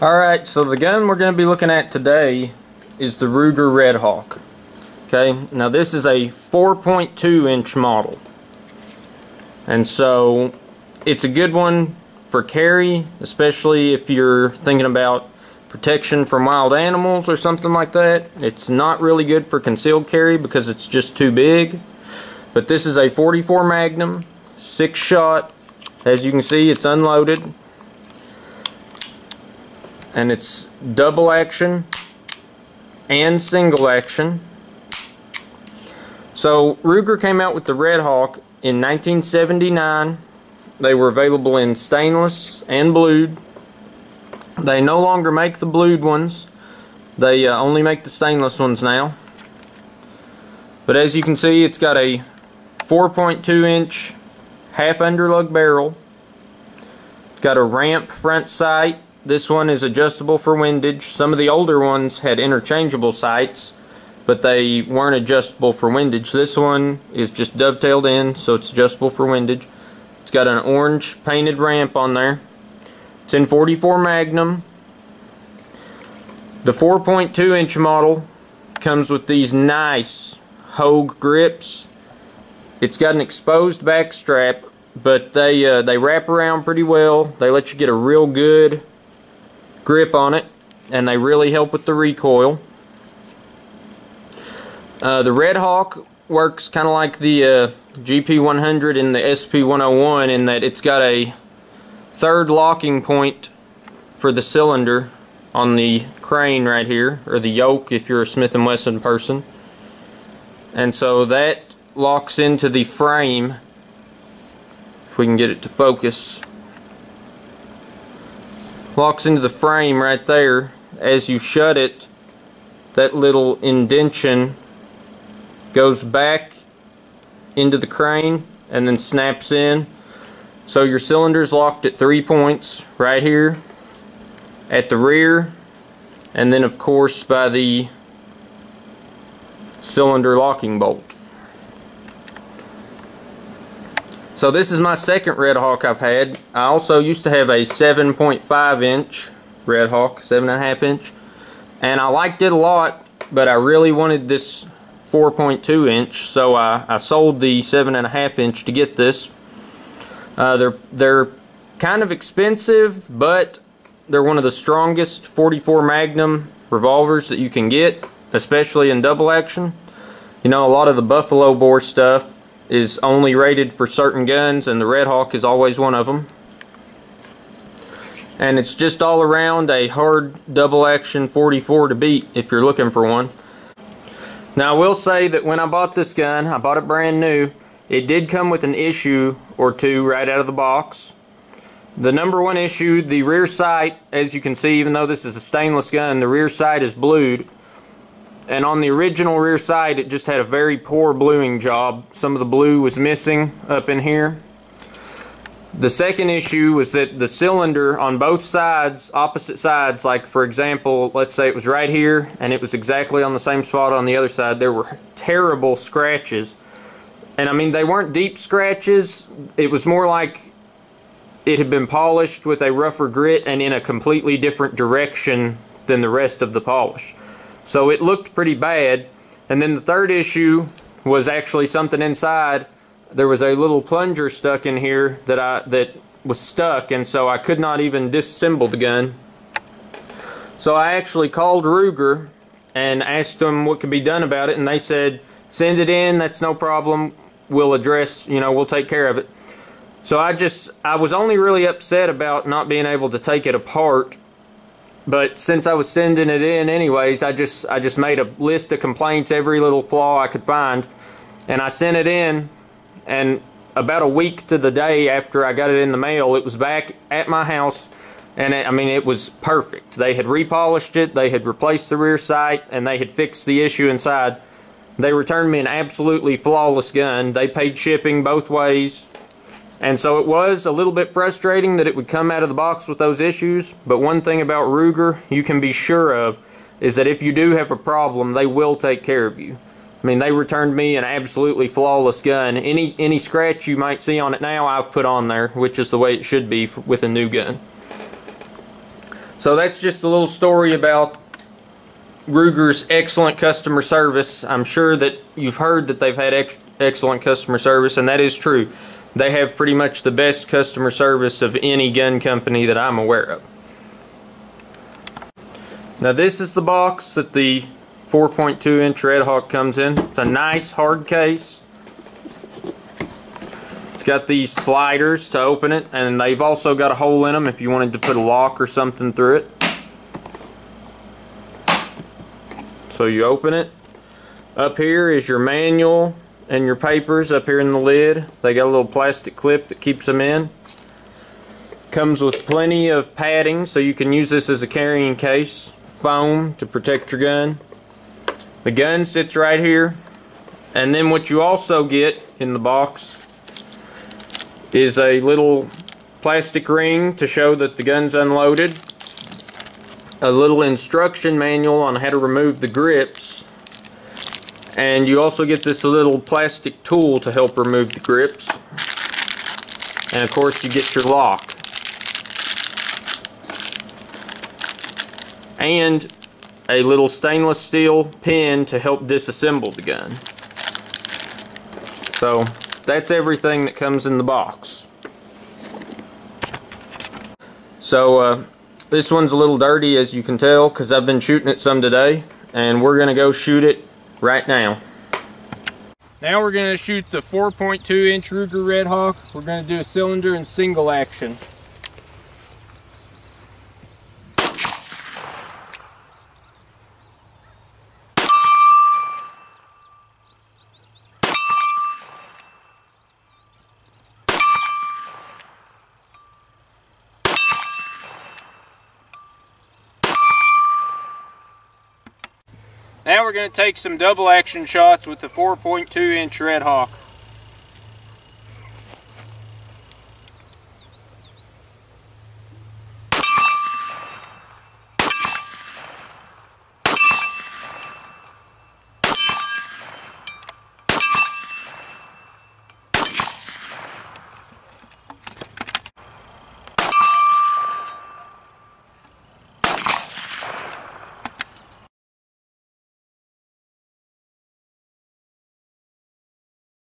Alright, so the gun we're going to be looking at today is the Ruger Redhawk. Okay, now this is a 4.2 inch model. And so it's a good one for carry, especially if you're thinking about protection from wild animals or something like that. It's not really good for concealed carry because it's just too big. But this is a 44 Magnum, 6 shot. As you can see, it's unloaded and it's double action and single action. So Ruger came out with the Redhawk in 1979. They were available in stainless and blued. They no longer make the blued ones. They uh, only make the stainless ones now. But as you can see, it's got a 4.2 inch half underlug barrel. It's got a ramp front sight this one is adjustable for windage. Some of the older ones had interchangeable sights, but they weren't adjustable for windage. This one is just dovetailed in, so it's adjustable for windage. It's got an orange painted ramp on there. It's in 44 Magnum. The 4.2 inch model comes with these nice Hogue grips. It's got an exposed back strap, but they uh, they wrap around pretty well. They let you get a real good grip on it and they really help with the recoil. Uh, the Redhawk works kind of like the uh, GP100 and the SP101 in that it's got a third locking point for the cylinder on the crane right here or the yoke if you're a Smith & Wesson person and so that locks into the frame if we can get it to focus locks into the frame right there. As you shut it that little indention goes back into the crane and then snaps in. So your cylinder's locked at three points right here at the rear. And then of course by the cylinder locking bolt So this is my second Redhawk I've had. I also used to have a 7.5 inch Redhawk, 7.5 inch. And I liked it a lot, but I really wanted this 4.2 inch, so I, I sold the 7.5 inch to get this. Uh, they're, they're kind of expensive, but they're one of the strongest 44 Magnum revolvers that you can get, especially in double action. You know, a lot of the Buffalo Bore stuff is only rated for certain guns and the Redhawk is always one of them. And it's just all around a hard double action 44 to beat if you're looking for one. Now I will say that when I bought this gun, I bought it brand new, it did come with an issue or two right out of the box. The number one issue, the rear sight, as you can see, even though this is a stainless gun, the rear sight is blued and on the original rear side it just had a very poor bluing job. Some of the blue was missing up in here. The second issue was that the cylinder on both sides, opposite sides, like for example, let's say it was right here and it was exactly on the same spot on the other side, there were terrible scratches. And I mean, they weren't deep scratches. It was more like it had been polished with a rougher grit and in a completely different direction than the rest of the polish. So it looked pretty bad. And then the third issue was actually something inside. There was a little plunger stuck in here that I that was stuck and so I could not even disassemble the gun. So I actually called Ruger and asked them what could be done about it and they said send it in that's no problem we'll address you know we'll take care of it so I just I was only really upset about not being able to take it apart but since I was sending it in anyways, I just I just made a list of complaints, every little flaw I could find, and I sent it in. And about a week to the day after I got it in the mail, it was back at my house, and it, I mean it was perfect. They had repolished it, they had replaced the rear sight, and they had fixed the issue inside. They returned me an absolutely flawless gun. They paid shipping both ways. And so it was a little bit frustrating that it would come out of the box with those issues, but one thing about Ruger you can be sure of is that if you do have a problem, they will take care of you. I mean, they returned me an absolutely flawless gun. Any any scratch you might see on it now, I've put on there, which is the way it should be with a new gun. So that's just a little story about Ruger's excellent customer service. I'm sure that you've heard that they've had ex excellent customer service, and that is true. They have pretty much the best customer service of any gun company that I'm aware of. Now this is the box that the 4.2 inch Redhawk comes in. It's a nice hard case. It's got these sliders to open it and they've also got a hole in them if you wanted to put a lock or something through it. So you open it. Up here is your manual and your papers up here in the lid. They got a little plastic clip that keeps them in. Comes with plenty of padding so you can use this as a carrying case. Foam to protect your gun. The gun sits right here. And then what you also get in the box is a little plastic ring to show that the gun's unloaded a little instruction manual on how to remove the grips and you also get this little plastic tool to help remove the grips. And of course you get your lock. And a little stainless steel pin to help disassemble the gun. So that's everything that comes in the box. So uh, this one's a little dirty as you can tell because I've been shooting it some today. And we're going to go shoot it right now. Now we're going to shoot the 4.2 inch Ruger Redhawk. We're going to do a cylinder and single action. Now we're going to take some double action shots with the 4.2 inch Redhawk.